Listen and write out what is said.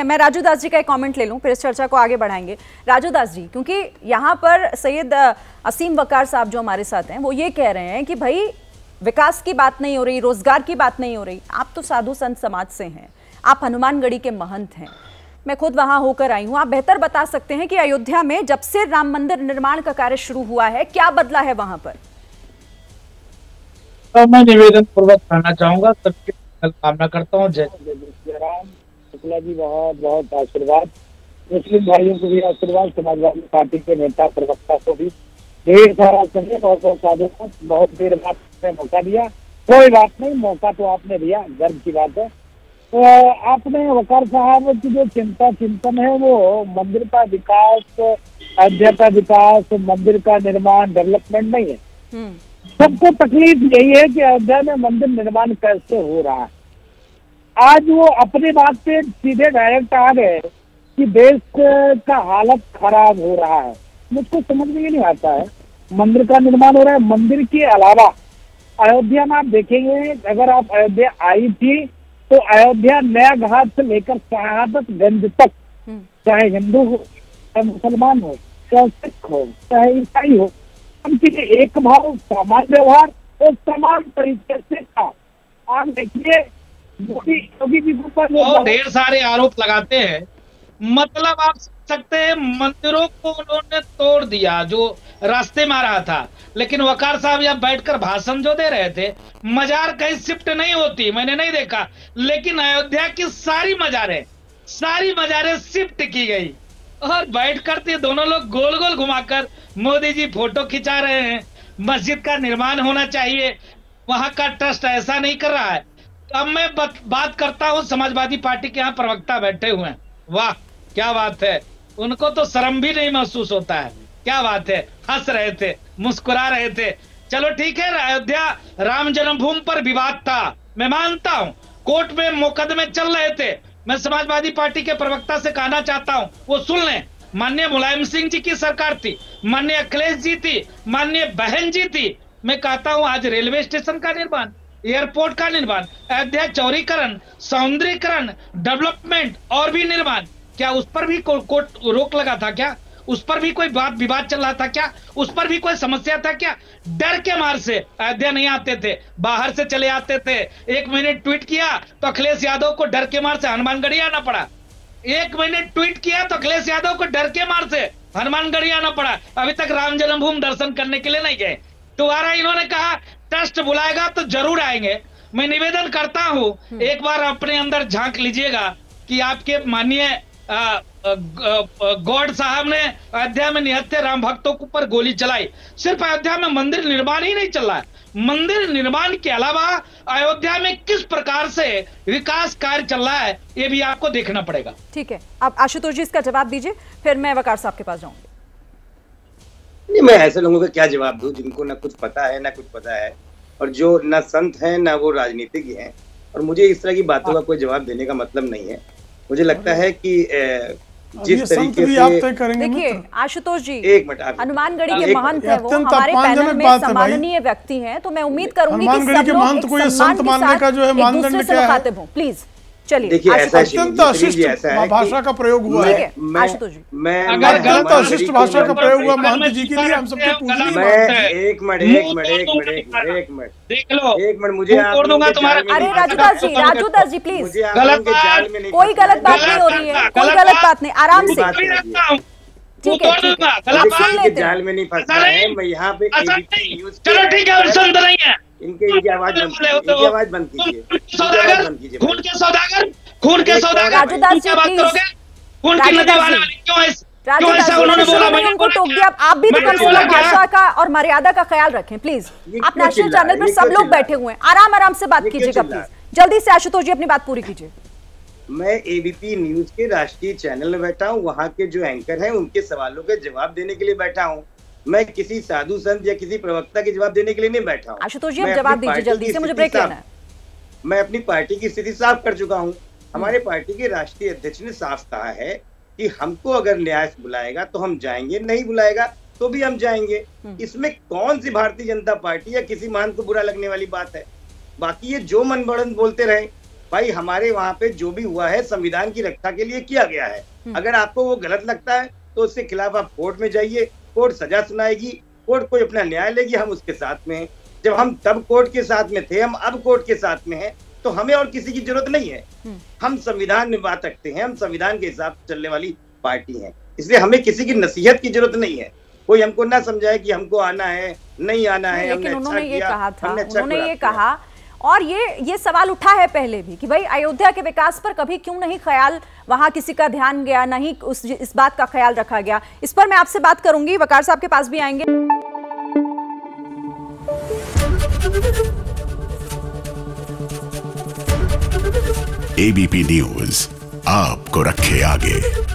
मैं राजू दास जी का एक कमेंट ले लूँ, फिर इस चर्चा को आगे बढ़ाएँगे। राजू दास जी, क्योंकि यहाँ पर सैयद असीम वकार साहब जो हमारे साथ हैं, वो ये कह रहे हैं कि भाई, विकास की बात नहीं हो रही, रोज़गार की बात नहीं हो रही। आप तो साधु संत समाज से हैं। आप हनुमानगढ़ी के महंत हैं। मैं खुद वहाँ होकर आई हूँ। आप बेहतर बता सकते हैं कि अयोध्या में जब से राम मंदिर निर्माण का कार्य शुरू हुआ है, क्या बदला है वहाँ पर? तो मैं निवेदन पूर्वक कहना चाहूँगा, सबकी कामना करता हूँ। जय श्री राम। शुक्ला जी बहुत बहुत आशीर्वाद। मुस्लिम भाइयों को भी आशीर्वाद समाजवादी पार्टी के नेता प्रवक्ता को भी। ढेर सारा समय बहुत बहुत साधु बहुत देर बाद में मौका दिया। कोई बात नहीं मौका तो आपने दिया गर्व की बात है। तो आपने वकार साहब की जो चिंता चिंतन है वो मंदिर का विकास अयोध्या का विकास मंदिर का निर्माण डेवलपमेंट नहीं है। हम्म, सबको तकलीफ़ यही है कि अयोध्या में मंदिर निर्माण कैसे हो रहा है। आज वो अपने बात पे सीधे डायरेक्ट आ गए कि देश का हालत खराब हो रहा है। मुझको समझ में ये नहीं आता है। मंदिर का निर्माण हो रहा है। मंदिर के अलावा अयोध्या में आप देखेंगे अगर आप अयोध्या आई थी तो अयोध्या नया घाट से लेकर शहादतगंज तक हम्म, चाहे हिंदू हो चाहे मुसलमान हो चाहे सिख हो चाहे ईसाई हो उनके लिए एक भाव समान व्यवहार और समान तरीके से था आप देखिए योगी और ढेर सारे आरोप लगाते हैं। मतलब आप सकते हैं मंदिरों को उन्होंने तोड़ दिया जो रास्ते में आ रहा था। लेकिन वकार साहब यहाँ बैठकर भाषण जो दे रहे थे मजार कहीं शिफ्ट नहीं होती मैंने नहीं देखा। लेकिन अयोध्या की सारी मजारें सारी मजारें शिफ्ट की गई। और बैठ करते दोनों लोग गोल गोल घुमाकर मोदी जी फ़ोटो खिंचा रहे हैं। मस्जिद का निर्माण होना चाहिए। वहाँ का ट्रस्ट ऐसा नहीं कर रहा है। अब मैं बात करता हूँ, समाजवादी पार्टी के यहाँ प्रवक्ता बैठे हुए हैं। वाह, क्या बात है। उनको तो शर्म भी नहीं महसूस होता है। क्या बात है। हंस रहे थे, मुस्कुरा रहे थे। चलो ठीक है, अयोध्या राम जन्मभूमि पर विवाद था। मैं मानता हूँ, कोर्ट में मुकदमे चल रहे थे। मैं समाजवादी पार्टी के प्रवक्ता से कहना चाहता हूँ, वो सुन लें। माननीय मुलायम सिंह जी की सरकार थी, माननीय अखिलेश जी थी, माननीय बहन जी थी। मैं कहता हूँ, आज रेलवे स्टेशन का निर्माण। एयरपोर्ट का निर्माण अयोध्या चौरीकरण सौंदर्यकरण डेवलपमेंट और भी निर्माण। क्या उस पर भी को, कोर्ट रोक लगा था क्या? उस पर भी कोई बात विवाद चल रहा था क्या? उस पर भी कोई समस्या था क्या? डर के मार से अयोध्या नहीं आते थे बाहर से चले आते थे। एक महीने ट्वीट किया तो अखिलेश यादव को डर के मार से हनुमानगढ़ी आना पड़ा। एक महीने ट्वीट किया तो अखिलेश यादव को डर के मार से हनुमानगढ़ी आना पड़ा। अभी तक राम जन्मभूमि दर्शन करने के लिए नहीं गए। दोबारा इन्होंने कहा ट्रस्ट बुलाएगा तो ज़रूर आएँगे। मैं निवेदन करता हूँ एक बार अपने अंदर झाँक लीजिएगा कि आपके माननीय गौड साहब ने अयोध्या में निहत्थे राम भक्तों के ऊपर गोली चलाई। सिर्फ़ अयोध्या में मंदिर निर्माण ही नहीं चल रहा है। मंदिर निर्माण के अलावा अयोध्या में किस प्रकार से विकास कार्य चल रहा है ये भी आपको देखना पड़ेगा। ठीक है। आप आशुतोष जी इसका जवाब दीजिए फिर मैं वकार साहब के पास जाऊँगी। नहीं मैं ऐसे लोगों को क्या जवाब दूँ जिनको ना कुछ पता है ना कुछ पता है। और जो ना संत हैं ना वो राजनीतिज्ञ हैं। और मुझे इस तरह की बातों का कोई जवाब देने का मतलब नहीं है। मुझे लगता है कि जिस तरीके से तय करेंगे देखिए आशुतोष जी एक मिनट हनुमानगढ़ी के महंत है वो हमारे पैनल में है। सम्माननीय व्यक्ति हैं तो मैं उम्मीद करूँगी कि सब लोग एक सम्मान संत के मानने साथ का जो है एक मानदंड दूसरे से क्या है? मुखातिब हों। प्लीज़। चलिए अत्यंत अशिष्ट भाषा का प्रयोग हुआ है। अत्यंत अशिष्ट भाषा का प्रयोग हुआ महंत जी के लिए हम सबके है। एक मिनट एक मिनट एक मिनट एक तुम्हारा। मिनट देख लो। एक मिनट मुझे तोड़ दूँगा तुम्हारा अरे नहीं राजू दास जी राजू दास जी प्लीज़ गलत कोई गलत बात नहीं हो रही है कोई गलत बात- नहीं आराम से। ठीक है। जाल में नहीं फंसना है मैं यहाँ पे चलो ठीक है नहीं है इनके इनकी आवाज़ बंद इनकी आवाज़ बंद कीजिए खून के सौदागर खून के सौदागर खून के क्या बात करोगे? खून नदी वाले क्यों उनको टोक दिया आप भी तो कम से कम भाषा का और मर्यादा का ख्याल रखें प्लीज़ आप नेशनल चैनल पर सब लोग बैठे हुए हैं? आराम आराम से बात कीजिएगा प्लीज़ जल्दी से आशुतोष जी अपनी बात पूरी कीजिए। मैं एबीपी न्यूज़ के राष्ट्रीय चैनल में बैठा हूँ वहाँ के जो एंकर हैं उनके सवालों के जवाब देने के लिए बैठा हूँ। मैं किसी साधु संत या किसी प्रवक्ता के जवाब देने के लिए नहीं बैठा हूँ। आशुतोष जी जवाब दीजिए जल्दी से मुझे ब्रेक लेना है मैं अपनी पार्टी की स्थिति साफ़ कर चुका हूँ। हमारे पार्टी के राष्ट्रीय अध्यक्ष ने साफ़ कहा है कि हमको अगर न्याय बुलाएगा तो हम जाएँगे नहीं बुलाएगा तो भी हम जाएँगे। हम्म। इसमें कौन सी भारतीय जनता पार्टी या किसी महान को बुरा लगने वाली बात है? बाकी ये जो मन बढ़ंत बोलते रहे भाई हमारे वहाँ पे जो भी हुआ है संविधान की रक्षा के लिए किया गया है। हम्म। अगर आपको वो गलत लगता है तो उसके खिलाफ आप कोर्ट में जाइए कोर्ट सजा सुनाएगी कोर्ट कोई अपना न्याय लेगी हम उसके साथ में हैं। जब हम तब कोर्ट के साथ में थे हम अब कोर्ट के साथ में हैं तो हमें और किसी की ज़रूरत नहीं है। हम्म। हम संविधान में बात रखते हैं हम संविधान के हिसाब से चलने वाली पार्टी हैं। इसलिए हमें किसी की नसीहत की ज़रूरत नहीं है। कोई हमको ना समझाए कि हमको आना है नहीं आना है लेकिन अच्छा उन्होंने ये कहा था। अच्छा उन्होंने ये कहा और ये ये सवाल उठा है पहले भी कि भाई अयोध्या के विकास पर कभी क्यों नहीं ख्याल, वहाँ किसी का ध्यान गया, नहीं उस इस बात का ख्याल रखा गया। इस पर मैं आपसे बात करूँगी, वकार साहब के पास भी आएँगे। एबीपी न्यूज़ आपको रखे आगे।